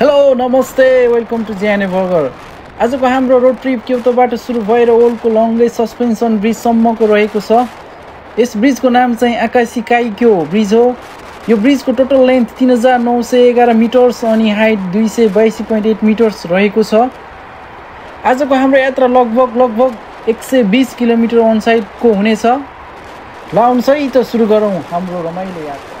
Hello नमस्ते welcome to ज्याने burger आजको हाम्रो रोड ट्रिप क्युतोबाट सुरु भएर ओल्डको लङ्गै सस्पेन्सन ब्रिजसम्मको रहेको छ। यस ब्रिजको नाम चाहिँ आकाशी काइक्यो ब्रिज हो। यो ब्रिजको टोटल लेन्थ तिन हजार नौ सय एघार मिटर्स अनि हाइट दुई सय बयासी पोइन्ट एट मिटर्स रहेको छ। आजको हाम्रो यात्रा लगभग लगभग एक सय बिस किलोमिटर अनसाइडको हुनेछ ल आउनुहोस् है त सुरु गरौँ हाम्रो रमाइलो यात्रा।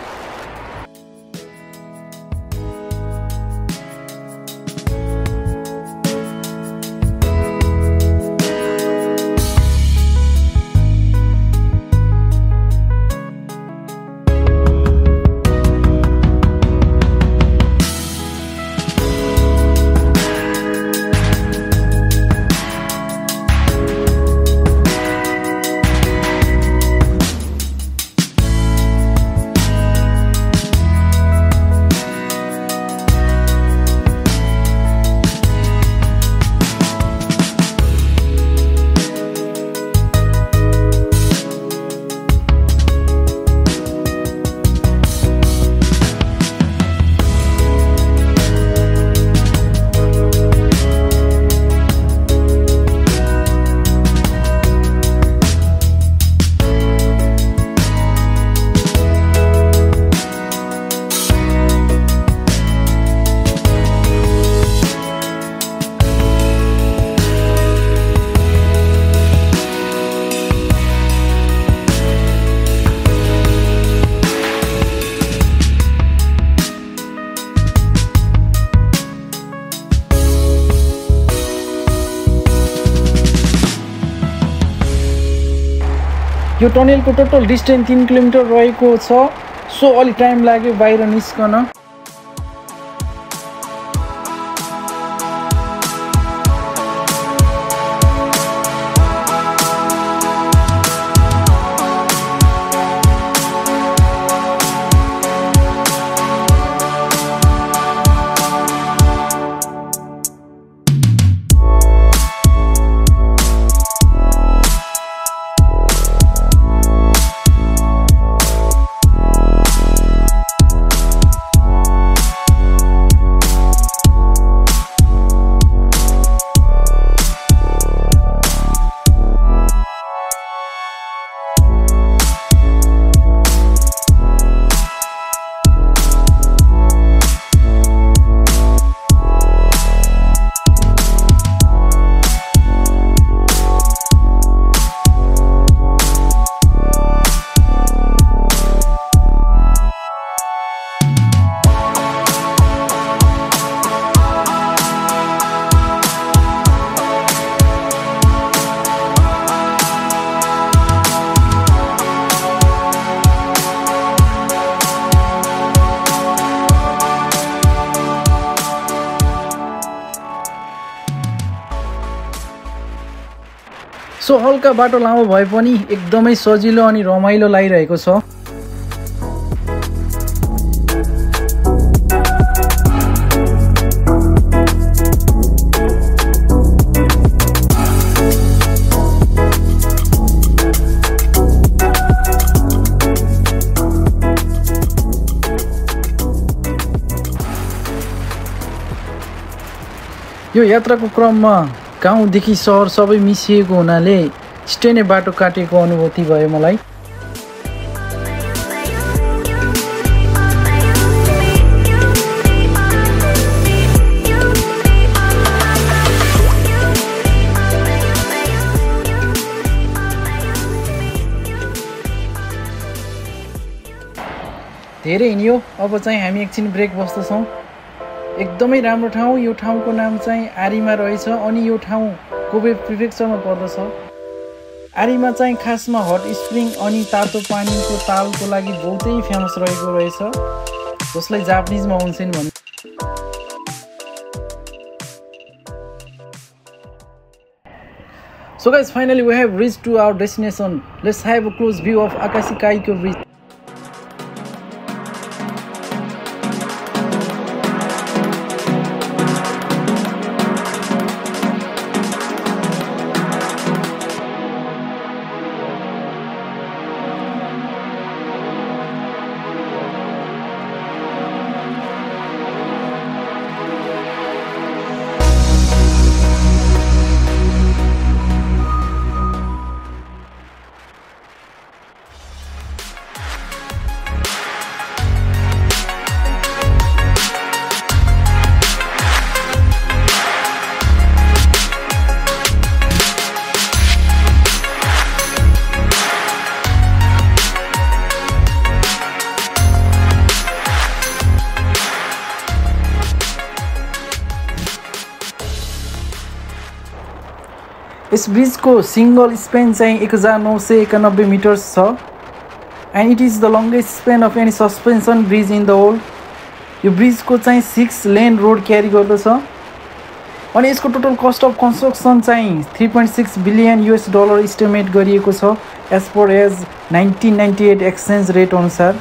यो टनेलको टोटल डिस्टेन्स तिन किलोमिटर रहेको छ सो अलिक टाइम लाग्यो बाहिर निस्कन। सो हल्का बाटो लामो भए पनि एकदमै सजिलो अनि रमाइलो लागिरहेको छ। यो यात्राको क्रममा गाउँदेखि सहर सबै मिसिएको हुनाले स्टेने बाटो काटेको अनुभूति भयो मलाई। धेरै हिँड्यो। अब चाहिँ हामी एकछिन ब्रेक बस्दछौँ। एकदमै राम्रो ठाउँ यो ठाउँको नाम चाहिँ आरीमा रहेछ अनि यो ठाउँ कोबे प्रिफेक्चरमा पर्दछ आरीमा चाहिँ खासमा हट स्प्रिङ अनि तातो पानीको तालको लागि बहुतै फेमस रहेको रहेछ जसलाई जापानिजमा हुन्छन् भन् So guys, finally we have reached to our destination. Let's have a close view of Akashi Kaikyo Bridge. यस ब्रिजको सिङ्गल स्पेन चाहिँ एक हजार नौ सय एकानब्बे मिटर्स छ and it is the longest span of any suspension bridge in the world यो ब्रिजको चाहिँ सिक्स लेन रोड क्यारी गर्दछ अनि यसको टोटल कस्ट अफ कन्स्ट्रक्सन चाहिँ three point six billion US dollar estimate गरिएको छ as per as nineteen ninety eight exchange rate अनुसार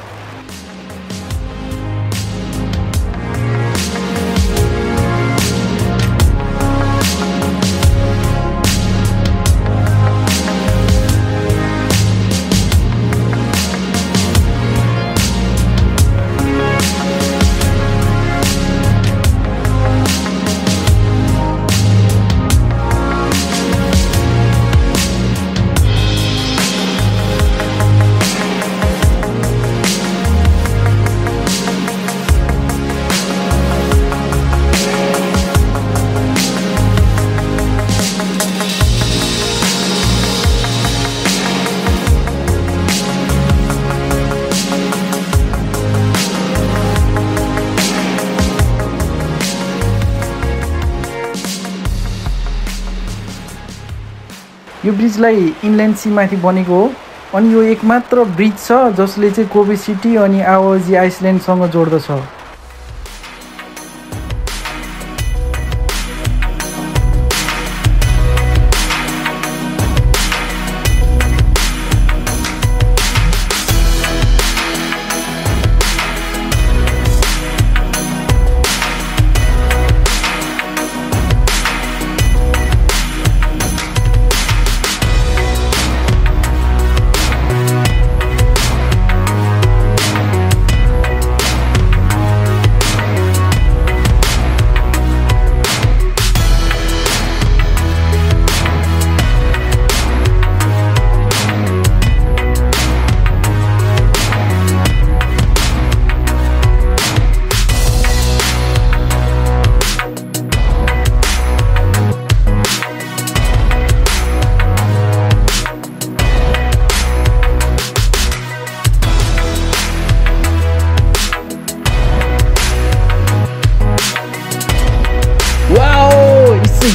यो ब्रिजलाई इनल्यान्ड सीमाथि बनेको हो। अनि यो एकमात्र ब्रिज छ जसले चाहिँ कोबी सिटी अनि आवजी आइसल्यान्डसँग जोड्दछ।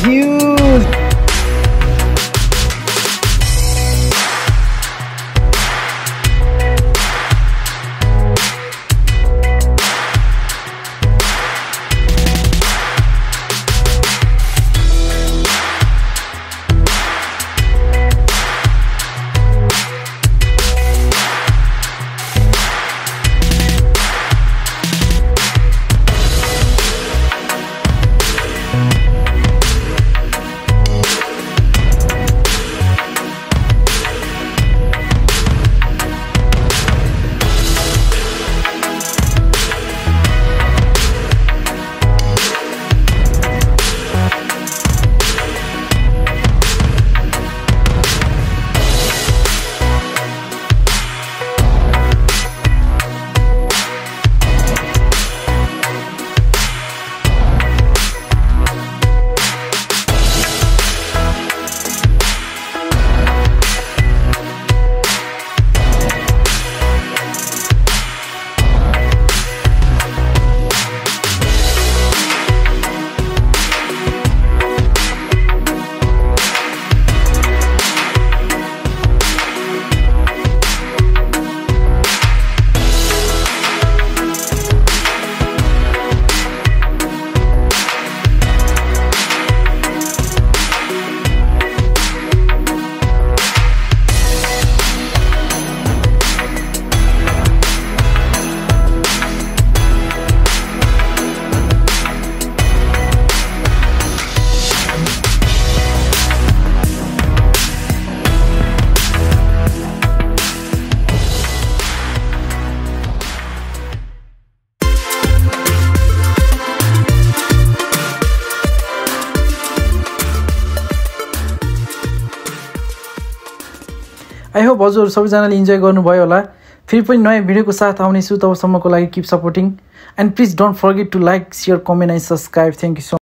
you. आई होप हजुर सबैजनाले इन्जोय गर्नुभयो होला। फेरि पनि नयाँ भिडियोको साथ आउनेछु तबसम्मको लागि keep supporting and please don't forget to like share comment and subscribe thank you so